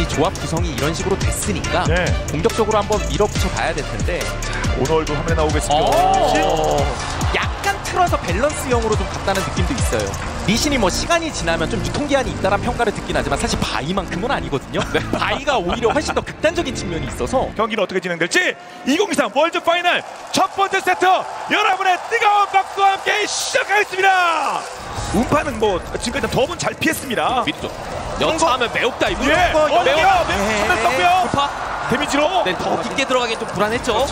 이미 조합 구성이 이런 식으로 됐으니까 네. 공격적으로 한번 밀어붙여 봐야 될 텐데 오늘도 화면에 나오겠습니다. 어, 약간 틀어서 밸런스형으로 좀 갔다는 느낌도 있어요. 리신이 뭐 시간이 지나면 좀 유통기한이 있다는 평가를 듣긴 하지만 사실 바이만큼은 아니거든요. 바이가 오히려 훨씬 더 극단적인 측면이 있어서 경기는 어떻게 진행될지 2023 World Final 첫 번째 세트 여러분의 뜨거운 박수와 함께 시작하겠습니다. 운파는 뭐 지금까지 덤은 잘 피했습니다. 미리죠. 여차하면 매혹다 이거. 예, 어, 매우 네. 한번 썼고요. 파 데미지로 네, 더 깊게 들어가긴 좀 불안했죠.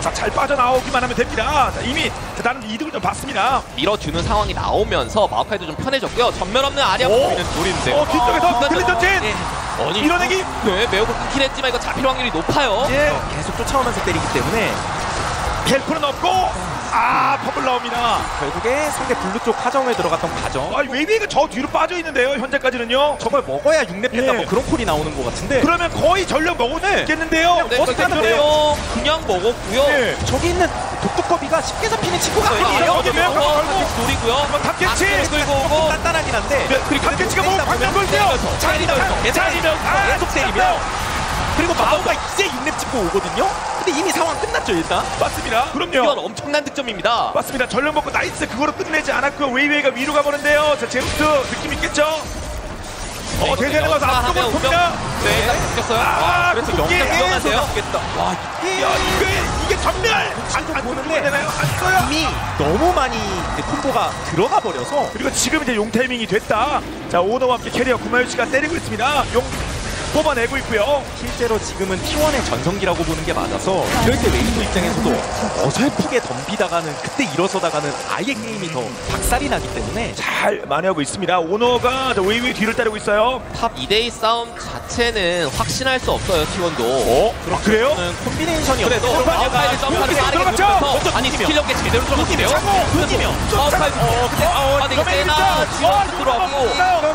자, 잘 빠져나오기만 하면 됩니다. 자, 이미 나는 이득을 좀 봤습니다. 밀어주는 상황이 나오면서 마오카이도 좀 편해졌고요. 전면 없는 아리아 오. 보이는 둘인데. 어, 뒤쪽에서 클린 전진. 아니 밀어내기. 네, 매혹을 끊긴 했지만 이거 잡힐 확률이 높아요. 예, 계속 쫓아오면서 때리기 때문에 헬프는 없고 아, 퍼블 나옵니다. 결국에 상대 블루 쪽 하정에 들어갔던 과정 아, 웨이비가 저 뒤로 빠져 있는데요. 현재까지는요. 저걸 먹어야 6렙 된다 예. 뭐 그런 콜이 나오는 것 같은데 그러면 거의 전력 수 네. 네, 하면 돼요? 그냥, 그냥 먹었고요. 예. 저기 있는 독두꺼비가 쉽게 잡히는 친구가 네, 아니에요. 노리고요. 한번 탑캐치. 끌고 오고. 단단하긴 한데 네, 그리고 탑캐치가 뭐. 잘 때리면서 잘 때리면서 계속 때리면 그리고 마오가 이제 6렙 찍고 오거든요. 근데 이미 상황 끝났죠 일단. 맞습니다. 이건 그럼요. 엄청난 득점입니다. 맞습니다. 전령 먹고 나이스 그거로 끝내지 않았고요. 웨이웨이가 위로 가보는데요. 자, 제우스 느낌 있겠죠? 어, 대대는 가서 앞쪽으로 운명. 봅니다. 네, 딱 바뀌었어요. 아, 그래서 궁극기. 영장 위험한데요. 와 야, 이게 이게 점멸. 안, 안 보는데 되나요? 안 써요. 이미 너무 많이 이제 콤보가 들어가 버려서 그리고 지금 이제 용 타이밍이 됐다. 자, 오너와 함께 케리아 구마유시가 때리고 있습니다. 용 뽑아내고 있고요. 실제로 지금은 T1의 전성기라고 보는 게 맞아서 이럴 때 웨이보 입장에서도 어설프게 덤비다가는 그때 일어서다가는 아예 게임이 더 박살이 나기 때문에 잘 만회하고 있습니다. 오너가 자, 웨이웨이 뒤를 따르고 있어요. top 2대2 싸움 자체는 확신할 수 없어요, T1도. 어? 아, 그래요? 콤비네이션이 그래도 마오카이를 점프하는 빠르게 들어갔죠? 누르면서 아니 스킬 연계 제대로 들어갔는데요. 끊기면 마오카이 어, 근데 아, 근데 이거 세나 지원 들어가고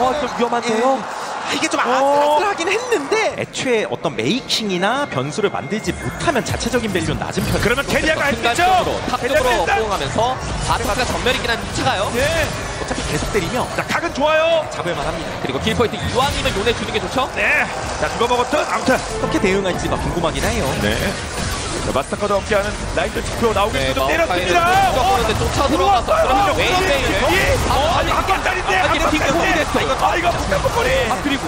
어, 좀 위험한데요? 아, 이게 좀 아슬아슬하긴 했는데 애초에 어떤 메이킹이나 변수를 만들지 못하면 자체적인 밸류는 낮은 편 그러면 캐리어가 했겠죠? 순간적으로 탑 쪽으로 캐리어가 했다. 포옹하면서 아르파가 전멸이긴 한데 차가요. 예. 어차피 계속 때리면 자, 각은 좋아요. 잡을 만 합니다 그리고 킬 포인트 이왕이면 요네 주는 게 좋죠. 네. 자, 누가 먹었든 아무튼. 어떻게 대응할지가 궁금하긴 해요 네. 자, 마스터카드 함께하는 라인들 지표 나오겠죠? 좀 때렸습니다. 그런데 쫓아 들어가서. 아, 어, 아니, 한번 짜린데. 아, 이거. 아, 이거 북한복거리. 아 그리고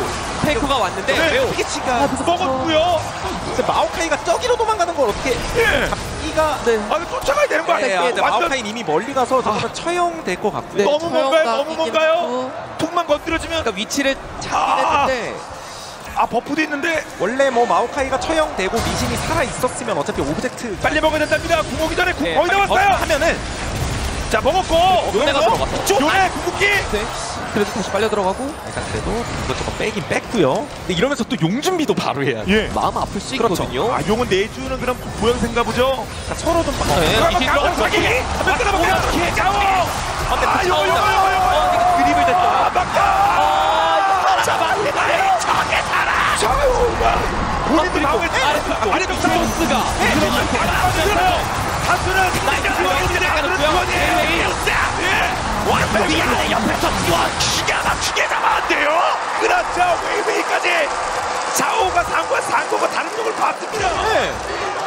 페이커가 왔는데 네. 매우 피치가 먹었고요. 근데 마오카이가 저기로 도망가는 걸 어떻게 예. 이가 네. 아, 쫓아가야 되는 거 네, 아니에요? 아, 마오카이 이미 멀리 가서 저거는 처형될 것 같고요. 너무 뭔가요? 너무 뭔가요? 톡만 건드려주면 그러니까 위치를 잡긴 아. 했는데 아 버프도 있는데 원래 뭐 마오카이가 처형되고 미신이 살아 있었으면 어차피 오브젝트 빨리 먹어야 된답니다. 궁오기 전에 궁 네, 거의 다 왔어요. 하면은 자 먹었고 요네가 들어갔어. 쭉 요네 궁극기. 네. 그래도 다시 빨려 들어가고 일단 그래도 이것저것 빼긴 뺐고요. 근데 이러면서 또 용 준비도 바로 해야 돼. 예. 마음 아플 수 그렇죠. 있거든요. 아 용은 내주는 그런 모양새인가 보죠. 그러니까 서로 좀 막- 네, 가고 것 사기. 같아요. 한번 끊어볼게요. 가고. 근데 아그 차원다. 요거 요 본인도 나오겠지. 아니 좀 조스가 하수는 나이가 들어가는데 하수는 지원이에요. 예. 완벽히 안에 옆에서 지원 기가 막히게 잡았는데요. 그렇죠. 웨이웨이까지. 자오가 상과 상고가 다른 쪽을 봤습니다. 네.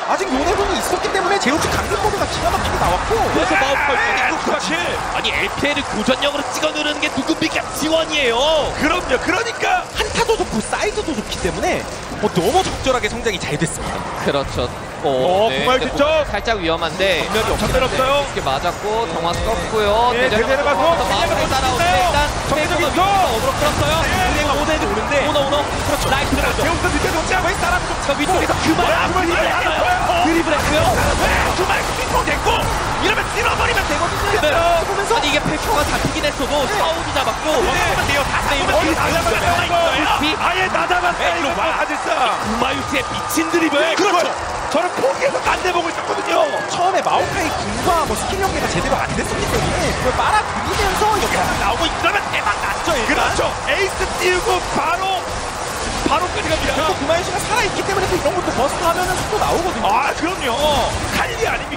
아직 요네분이 있었기 때문에 제우스 강력코드가 기가 막히게 나왔고 그래서 마우카이 그렇지. 아니 LPL을 고전력으로 찍어 누르는 게 누굽니까 지원이에요. 그럼요. 그러니까 한 타도 좋고 사이즈도 좋기 때문에 뭐 너무 적절하게 성장이 잘 됐습니다. 그렇죠. 어, 정말 근데 좋죠. 뭐 살짝 위험한데 전멸이 없긴 전멸 한데. 없어요. 이렇게 맞았고 정화 썼고요. 예, 대전에 가서 마우카이 따라오는데 일단 정면적인 페이커가 거. 어그로 끌었어요. 은혜가 오네도 오는데 오너 오너 그렇죠. 라인 들어가죠. 배우서 밑에 놓지 않고 사람 좀저 위쪽에서 그만 드립을 했 잡히긴 했어도 샤오도 잡았고 돼요. 다 이거 다 잡아야 비? 아예 다 잡았어요. 이거 와 아저싸. 구마유스의 미친 드리블 그렇죠. 저는 포기해서 딴데 보고 있었거든요. 처음에 마오카이 군과 뭐 스킬 연계가 제대로 안 됐었기 때문에 그걸 빨아들이면서 여기 나오고 이러면 대박 났죠. 그렇죠. 에이스 띄우고 바로 바로까지 갑니다. 구마유시가 살아있기 때문에 또 이런 것도 버스트 하면은 속도 나오거든요. 아 그럼요.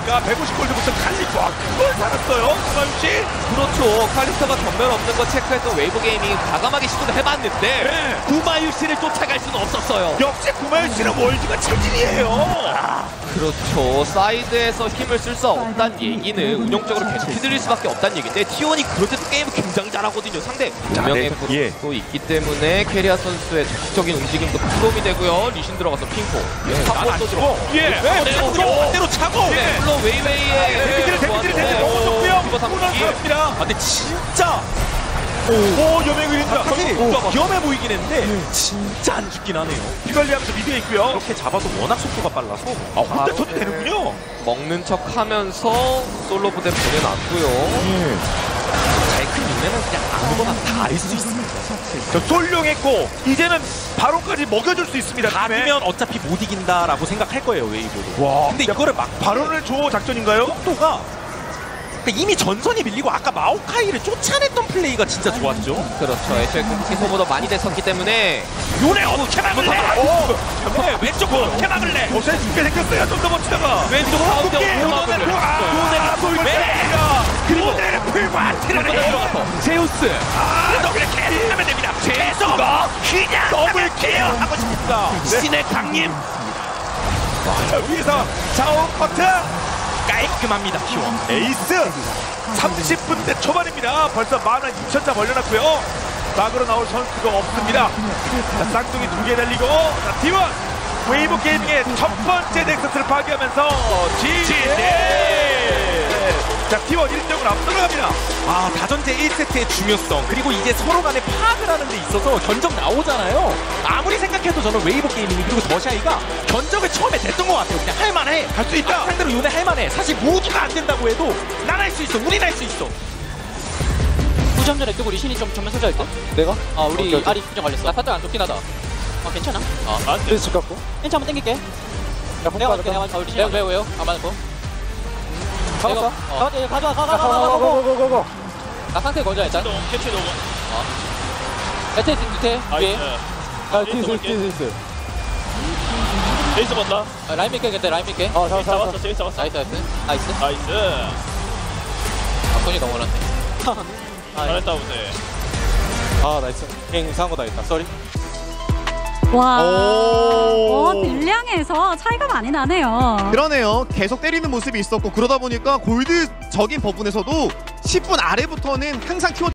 아닙니까? 150골드부터 칼리 와 그걸 살았어요. 구마유시. 그렇죠. 칼리스타가 점멸 없는 거 체크해서 웨이보 게이밍이 과감하게 시도를 해봤는데 네. 구마유시를 쫓아갈 수는 없었어요. 역시 구마유시는 월즈가 체질이에요. 그렇죠. 사이드에서 힘을 쓸 수 없다는 얘기는 운영적으로 계속 휘둘릴 수밖에 없다는 얘기인데 T1이 그럴 때도 게임을 굉장히 잘하거든요. 상대 운명의 네, 프로도 예. 있기 때문에 캐리아 선수의 적극적인 움직임도 부담이 되고요. 리신 들어가서 핑퐁. 한번또 들어. 예. 네, 네. 반대로 차고. 네, 물론 웨이웨이의 데미지를 데미지를 데미지 너무 좋고요. 이거 삼기. 습니다 아, 근데 진짜 오 여맹 의린다. 사실 오, 위험해 보이긴 했는데 진짜 안 죽긴 하네요. 휘발리하면서 미드에 있고요. 이렇게 잡아도 워낙 속도가 빨라서 아 혼자 쳐도 되는군요. 먹는 척 하면서 솔로 부대 보내놨고요. 잘큰 눈에는 그냥 아무거나 다 알 수 있습니다. 저 솔룡했고 이제는 바론까지 먹여줄 수 있습니다. 가면 어차피 못 이긴다라고 생각할 거예요 웨이브도. 와. 근데 이거를 막 바론을 줘 작전인가요? 속도가 그러니까 이미 전선이 밀리고 아까 마오카이를 쫓아냈던 플레이가 진짜 좋았죠. 그렇죠. 애초에 공격이 소보다 많이 됐었기 때문에 요네 어떻게 막을래? 오, 네, 왼쪽 어떻게 막을래? 어, 센스 있게 생겼어요. 좀더 멋지다가. 왼쪽 가운데 어떻게? 오막을 요네가 돌매야. 그리고 틀어내. 제우스 아, 너 그냥 계속 하면 됩니다. 계속 그냥 더블 케어 하고 싶습니다. 신의 강림 자, 위에서 자오 커트 깔끔합니다 T1. 에이스 30분대 초반입니다. 벌써 만원 2천자 벌려놨고요. 막으로 나올 선수가 없습니다. 자, 쌍둥이 두개 달리고 자, 팀원 웨이브 게이밍의 첫 번째 넥서스를 파괴하면서 지네. 자, T1 1등을 앞서로 갑니다. 아 다전제 1세트의 중요성 그리고 이제 서로 간에 파악을 하는 데 있어서 견적 나오잖아요. 아무리 생각해도 저는 웨이브 게이밍이 그리고 더샤이가 견적을 처음에 냈던 것 같아요. 그냥 할만해. 할 수 있다. 아, 상대로 요네 할만해. 사실 모두가 안 된다고 해도 난 할 수 있어. 우린 할 수 있어. 후점 전에 뜨고 리신이 좀 전면 소지할 때? 내가? 아 우리 아리 후점 걸렸어 나 파트 안 좋긴 하다 아 괜찮아 아 그래서 집 갖고 괜찮아 한번 땡길게 내가 갈게 내가 갈게 리신 왜요 왜요 안 맞고 잡았어? 가자 가자 가자 가자 고고고고고고 나 상태 건져 일단. 캐치 너무 어. 밑에 밑에 위에. 아 뒤에 있어 뒤에 있어 제이스 본다. 아, 라인 밀게 근데 라인 밀게. 아 잡았어 잡았어, 잡았어. 제이스 잡았어. 나이스 나이스. 나이스. 나이스. 아 너무 올랐네. 잘했다, 오늘. 아 nice. 갱 이상한 거다 했다. sorry 와, 어, 딜량에서 차이가 많이 나네요. 그러네요. 계속 때리는 모습이 있었고 그러다 보니까 골드적인 부분에서도 10분 아래부터는 항상 키워